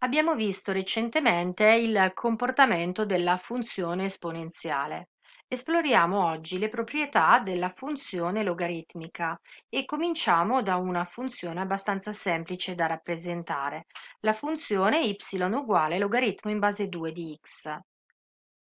Abbiamo visto recentemente il comportamento della funzione esponenziale. Esploriamo oggi le proprietà della funzione logaritmica e cominciamo da una funzione abbastanza semplice da rappresentare, la funzione y uguale logaritmo in base 2 di x.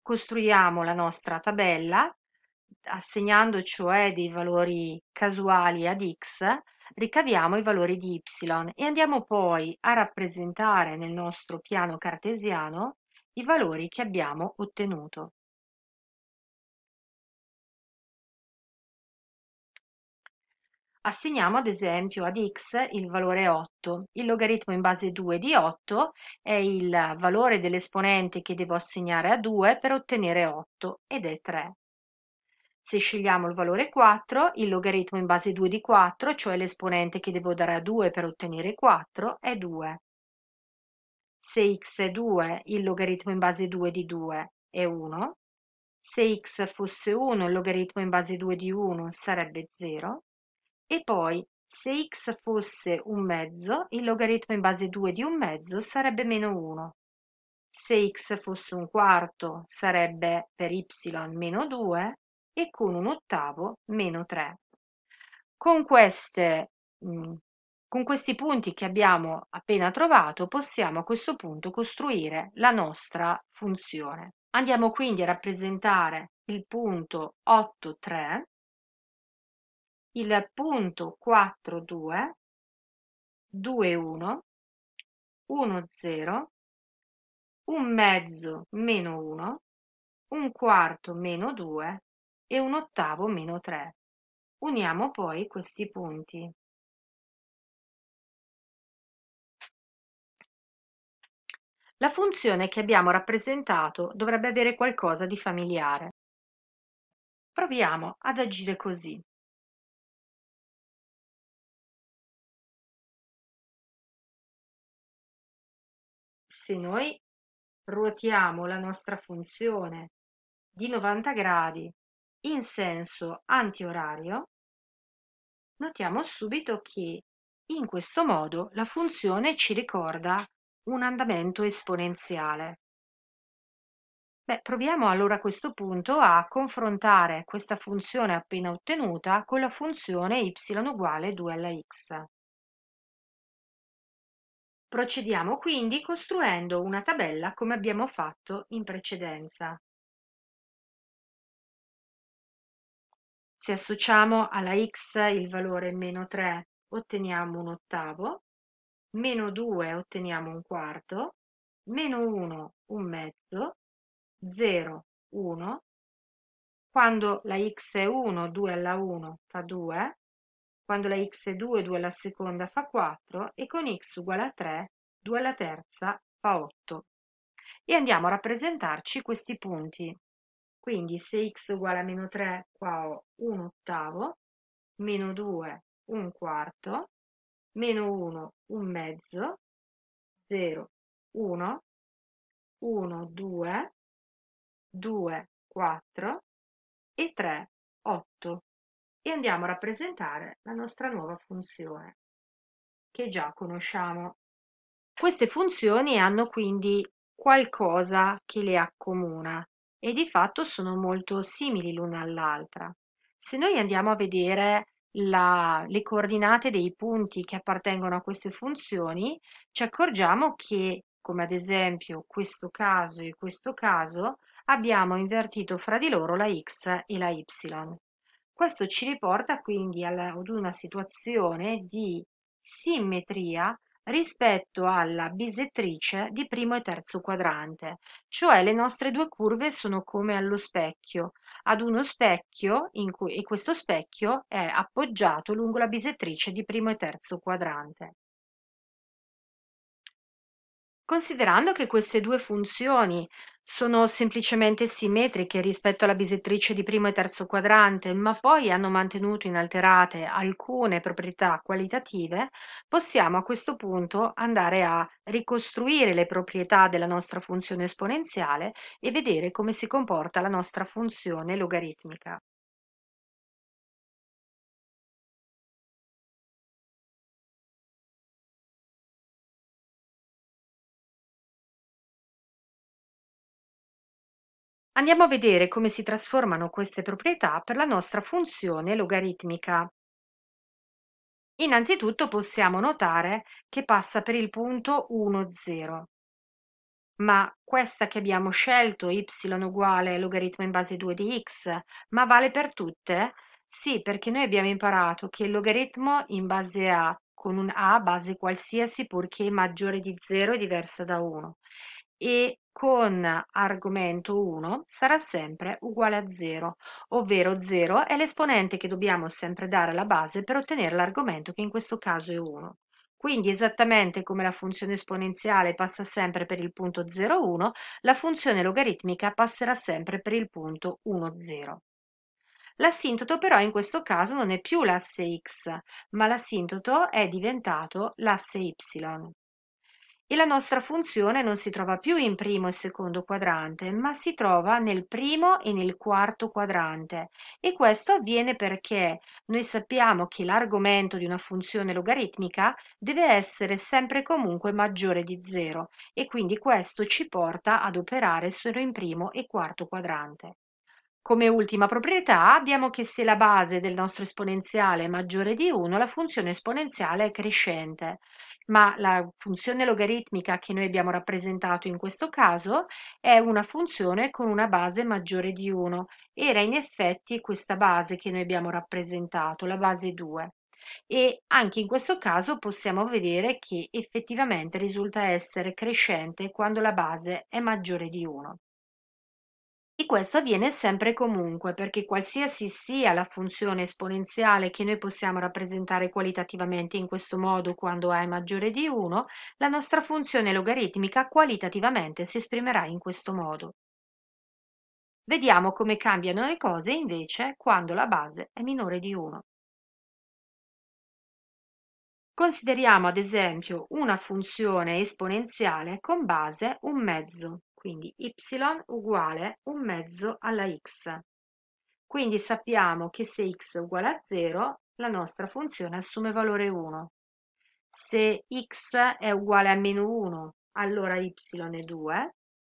Costruiamo la nostra tabella assegnando cioè dei valori casuali ad x ricaviamo i valori di y e andiamo poi a rappresentare nel nostro piano cartesiano i valori che abbiamo ottenuto. Assegniamo ad esempio ad x il valore 8. Il logaritmo in base 2 di 8 è il valore dell'esponente che devo assegnare a 2 per ottenere 8 ed è 3. Se scegliamo il valore 4, il logaritmo in base 2 di 4, cioè l'esponente che devo dare a 2 per ottenere 4, è 2. Se x è 2, il logaritmo in base 2 di 2 è 1. Se x fosse 1, il logaritmo in base 2 di 1 sarebbe 0. E poi, se x fosse un mezzo, il logaritmo in base 2 di un mezzo sarebbe meno 1. Se x fosse un quarto, sarebbe per y meno 2 e con un ottavo meno 3. Con, queste, mh, con questi punti che abbiamo appena trovato possiamo a questo punto costruire la nostra funzione. Andiamo quindi a rappresentare il punto 8, 3, il punto 4, 2, 2, 1, 1, 0, un mezzo meno 1, un quarto meno 2 e un ottavo meno 3. Uniamo poi questi punti. La funzione che abbiamo rappresentato dovrebbe avere qualcosa di familiare. Proviamo ad agire così. Se noi ruotiamo la nostra funzione di 90 gradi in senso antiorario, notiamo subito che in questo modo la funzione ci ricorda un andamento esponenziale. Beh, proviamo allora a questo punto a confrontare questa funzione appena ottenuta con la funzione y uguale 2 alla x. Procediamo quindi costruendo una tabella come abbiamo fatto in precedenza. Se associamo alla x il valore meno 3 otteniamo un ottavo, meno 2 otteniamo un quarto, meno 1 un mezzo, 0 1, quando la x è 1 2 alla 1 fa 2, quando la x è 2 2 alla seconda fa 4 e con x uguale a 3 2 alla terza fa 8. E andiamo a rappresentarci questi punti. Quindi se x uguale a meno 3, qua ho un ottavo, meno 2, un quarto, meno 1, un mezzo, 0, 1, 1, 2, 2, 4 e 3, 8. E andiamo a rappresentare la nostra nuova funzione, che già conosciamo. Queste funzioni hanno quindi qualcosa che le accomuna e di fatto sono molto simili l'una all'altra. Se noi andiamo a vedere la, le coordinate dei punti che appartengono a queste funzioni, ci accorgiamo che, come ad esempio questo caso e questo caso, abbiamo invertito fra di loro la x e la y. Questo ci riporta quindi ad una situazione di simmetria rispetto alla bisettrice di primo e terzo quadrante, cioè le nostre due curve sono come allo specchio, ad uno specchio in cui, e questo specchio è appoggiato lungo la bisettrice di primo e terzo quadrante. Considerando che queste due funzioni sono semplicemente simmetriche rispetto alla bisettrice di primo e terzo quadrante, ma poi hanno mantenuto inalterate alcune proprietà qualitative, possiamo a questo punto andare a ricostruire le proprietà della nostra funzione esponenziale e vedere come si comporta la nostra funzione logaritmica. Andiamo a vedere come si trasformano queste proprietà per la nostra funzione logaritmica. Innanzitutto possiamo notare che passa per il punto 1, 0. Ma questa che abbiamo scelto, y uguale logaritmo in base 2 di x, ma vale per tutte? Sì, perché noi abbiamo imparato che il logaritmo in base a con un a base qualsiasi purché maggiore di 0 è diversa da 1 e con argomento 1 sarà sempre uguale a 0, ovvero 0 è l'esponente che dobbiamo sempre dare alla base per ottenere l'argomento che in questo caso è 1. Quindi esattamente come la funzione esponenziale passa sempre per il punto 0, 1, la funzione logaritmica passerà sempre per il punto 1, 0. L'assintoto però in questo caso non è più l'asse x, ma l'assintoto è diventato l'asse y e la nostra funzione non si trova più in primo e secondo quadrante, ma si trova nel primo e nel quarto quadrante. E questo avviene perché noi sappiamo che l'argomento di una funzione logaritmica deve essere sempre comunque maggiore di 0 e quindi questo ci porta ad operare solo in primo e quarto quadrante. Come ultima proprietà abbiamo che se la base del nostro esponenziale è maggiore di 1, la funzione esponenziale è crescente ma la funzione logaritmica che noi abbiamo rappresentato in questo caso è una funzione con una base maggiore di 1. Era in effetti questa base che noi abbiamo rappresentato, la base 2. E anche in questo caso possiamo vedere che effettivamente risulta essere crescente quando la base è maggiore di 1. E questo avviene sempre e comunque, perché qualsiasi sia la funzione esponenziale che noi possiamo rappresentare qualitativamente in questo modo quando a è maggiore di 1, la nostra funzione logaritmica qualitativamente si esprimerà in questo modo. Vediamo come cambiano le cose invece quando la base è minore di 1. Consideriamo ad esempio una funzione esponenziale con base un mezzo quindi y uguale un mezzo alla x. Quindi sappiamo che se x è uguale a 0, la nostra funzione assume valore 1. Se x è uguale a meno 1, allora y è 2.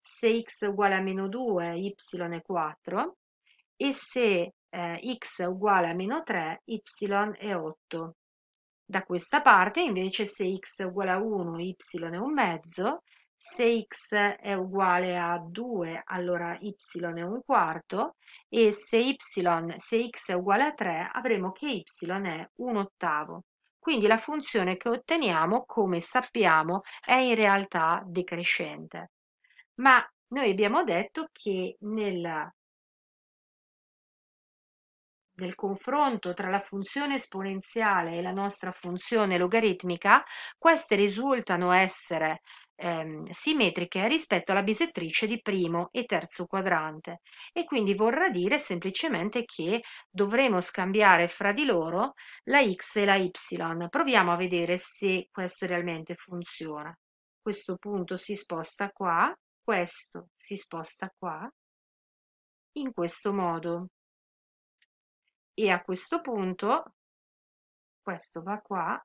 Se x è uguale a meno 2, y è 4. E se eh, x è uguale a meno 3, y è 8. Da questa parte invece se x è uguale a 1, y è un mezzo, se x è uguale a 2 allora y è un quarto e se, y, se x è uguale a 3 avremo che y è un ottavo. Quindi la funzione che otteniamo, come sappiamo, è in realtà decrescente. Ma noi abbiamo detto che nel nel confronto tra la funzione esponenziale e la nostra funzione logaritmica, queste risultano essere ehm, simmetriche rispetto alla bisettrice di primo e terzo quadrante e quindi vorrà dire semplicemente che dovremo scambiare fra di loro la x e la y. Proviamo a vedere se questo realmente funziona. Questo punto si sposta qua, questo si sposta qua, in questo modo e a questo punto questo va qua,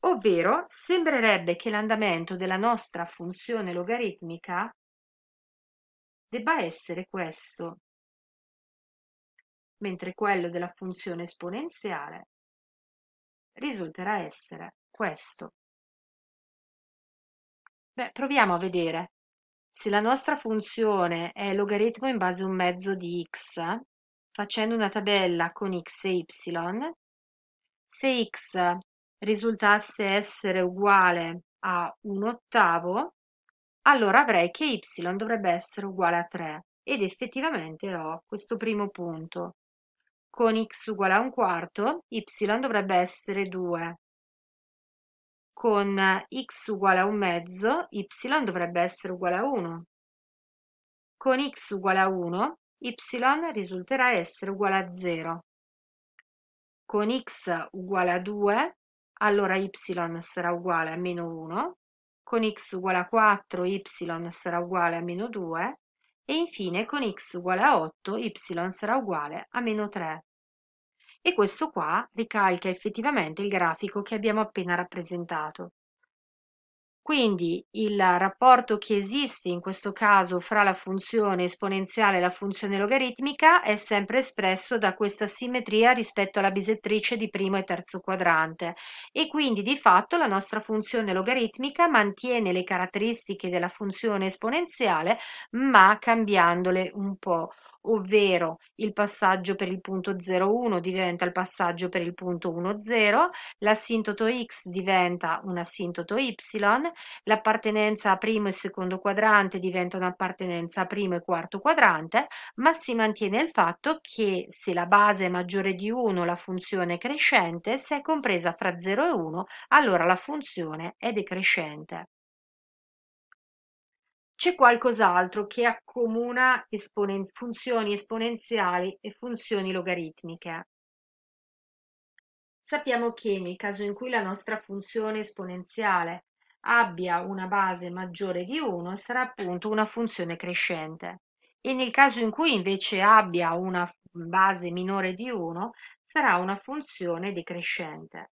ovvero sembrerebbe che l'andamento della nostra funzione logaritmica debba essere questo, mentre quello della funzione esponenziale risulterà essere questo. Beh, proviamo a vedere. Se la nostra funzione è logaritmo in base a un mezzo di x, facendo una tabella con x e y, se x risultasse essere uguale a un ottavo, allora avrei che y dovrebbe essere uguale a 3 ed effettivamente ho questo primo punto. Con x uguale a un quarto, y dovrebbe essere 2 con x uguale a un mezzo, y dovrebbe essere uguale a 1. Con x uguale a 1, y risulterà essere uguale a 0. Con x uguale a 2, allora y sarà uguale a meno 1. Con x uguale a 4, y sarà uguale a meno 2. E infine con x uguale a 8, y sarà uguale a meno 3 e questo qua ricalca effettivamente il grafico che abbiamo appena rappresentato. Quindi il rapporto che esiste in questo caso fra la funzione esponenziale e la funzione logaritmica è sempre espresso da questa simmetria rispetto alla bisettrice di primo e terzo quadrante. E quindi di fatto la nostra funzione logaritmica mantiene le caratteristiche della funzione esponenziale ma cambiandole un po' ovvero il passaggio per il punto 0,1 diventa il passaggio per il punto 1,0, l'assintoto x diventa un assintoto y, l'appartenenza a primo e secondo quadrante diventa un'appartenenza a primo e quarto quadrante, ma si mantiene il fatto che se la base è maggiore di 1 la funzione è crescente, se è compresa fra 0 e 1 allora la funzione è decrescente. C'è qualcos'altro che accomuna esponen funzioni esponenziali e funzioni logaritmiche. Sappiamo che nel caso in cui la nostra funzione esponenziale abbia una base maggiore di 1 sarà appunto una funzione crescente e nel caso in cui invece abbia una base minore di 1 sarà una funzione decrescente.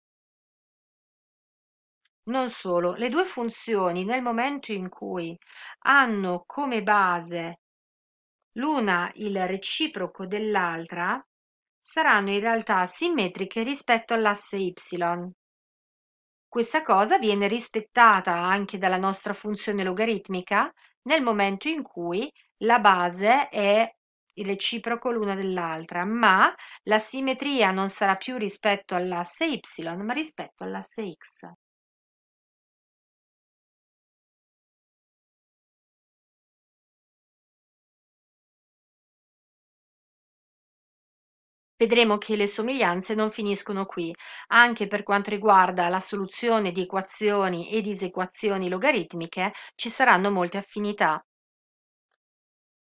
Non solo, le due funzioni nel momento in cui hanno come base l'una il reciproco dell'altra saranno in realtà simmetriche rispetto all'asse y. Questa cosa viene rispettata anche dalla nostra funzione logaritmica nel momento in cui la base è il reciproco l'una dell'altra, ma la simmetria non sarà più rispetto all'asse y, ma rispetto all'asse x. Vedremo che le somiglianze non finiscono qui. Anche per quanto riguarda la soluzione di equazioni e disequazioni logaritmiche ci saranno molte affinità.